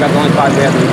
I got the only five we